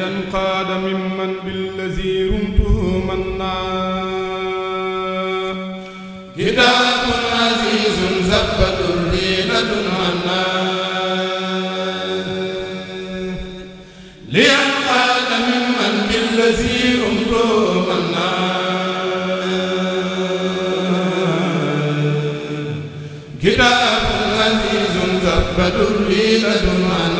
شيئا قاد ممن بالذي رمته منا. كتاب عزيز زبت ريلة عنا لأن قاد ممن بالذي رمته منا. كتاب عزيز زبت ريلة عنا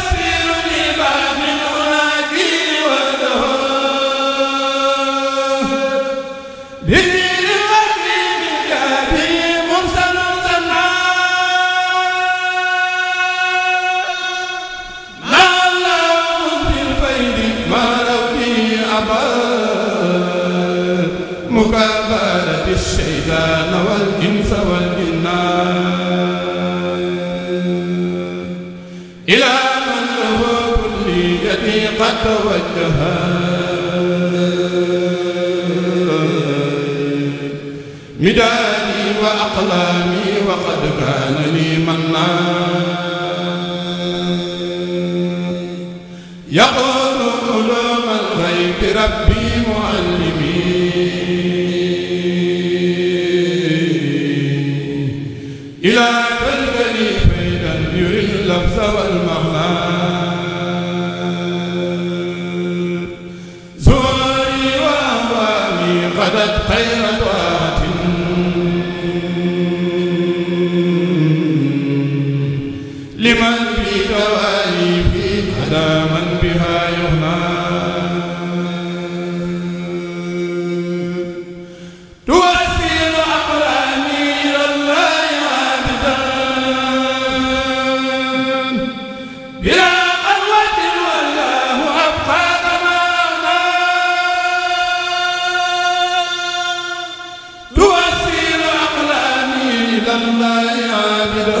كبالة الشيطان والإنس والجنان إلى من له كل يدي قد توجها مداني وأقلامي وقد كان لي منان. يقول أبدت خير دعاء الله عابدا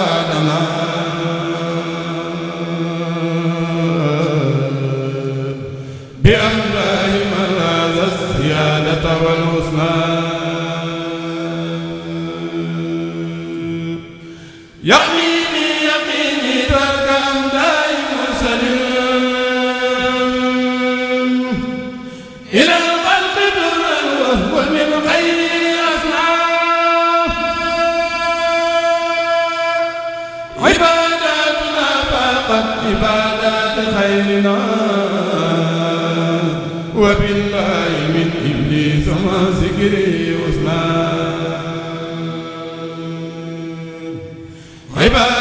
فاقت عبادات خيرنا. وبالله من إبليس ما ذكري عباداتنا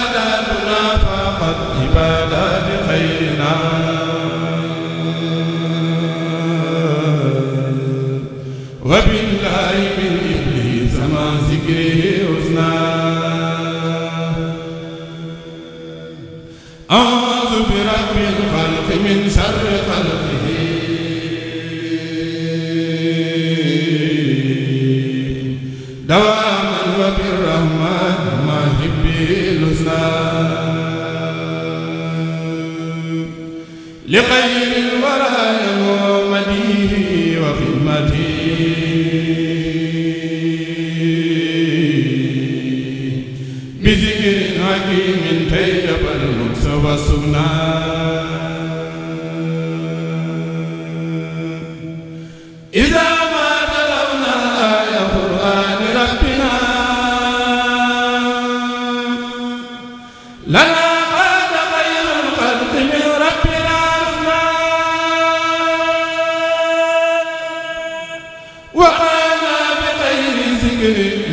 لخير الورى يومديه وخدمته. بذكر حكيم طيب المكس والسنى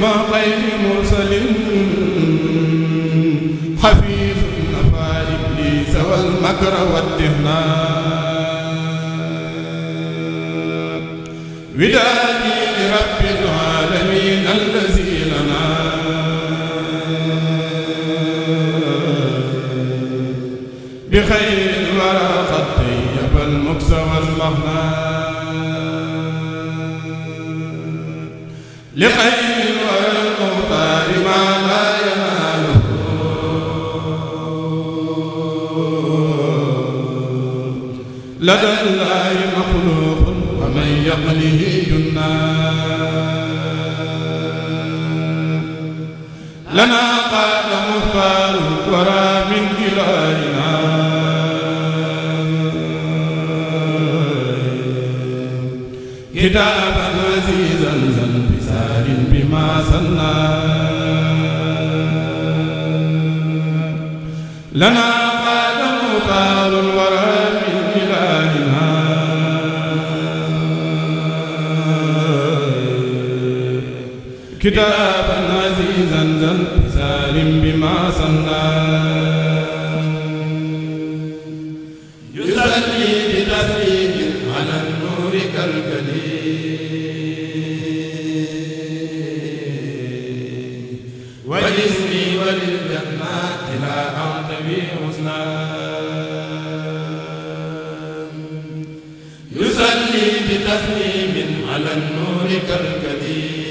ما خير مرسل. حفيظ نفى إبليس والمكر والدهنان لدى الله مخلوق ومن يقله جنان لنا قال مختار الورى من إلهنا. كتابا عزيزا ذا بما سنى. لنا قال مختار الورى من كتابا عزيزا ذا انفسار بما سنى يصلي بتسليم على النور كالكليم ولاسمي وللجنات لا أعتبي حسنا. يصلي بتسليم على النور كالكليم